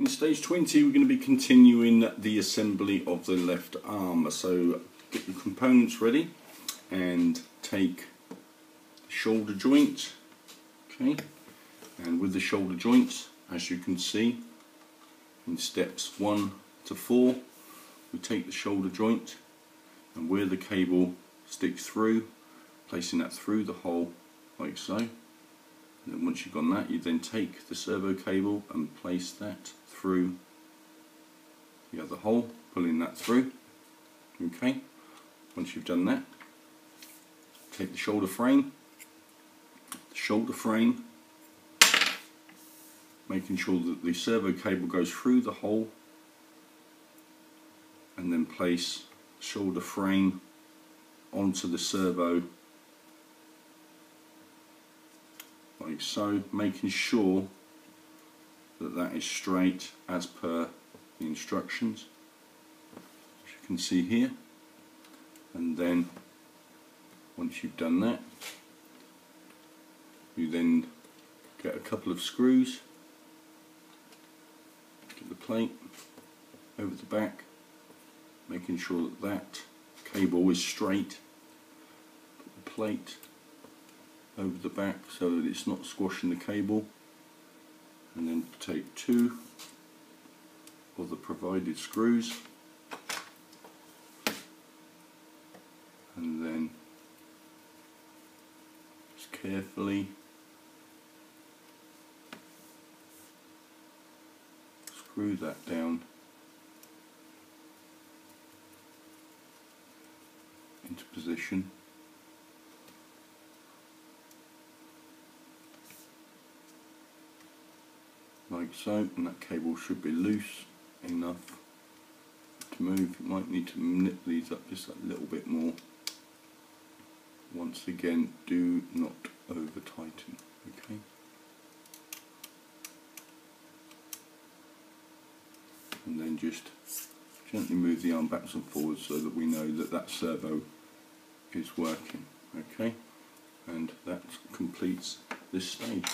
In stage 20 we're going to be continuing the assembly of the left arm. So get your components ready and take the shoulder joint. Okay, and with the shoulder joints as you can see in steps 1 to 4 we take the shoulder joint and where the cable sticks through placing that through the hole like so and once you've done that you then take the servo cable and place that through the other hole pulling that through. Okay once you've done that take the shoulder frame the shoulder frame making sure that the servo cable goes through the hole and then place shoulder frame onto the servo so making sure that that is straight as per the instructions as you can see here. And then once you've done that you then get a couple of screws get the plate over the back making sure that that cable is straight put the plate over the back so that it's not squashing the cable. And then take two of the provided screws. And then just carefully screw that down into position like so and that cable should be loose enough to move. You might need to nip these up just a little bit more. Once again do not over tighten okay? And then just gently move the arm backwards and forwards so that we know that that servo is working okay? And that completes this stage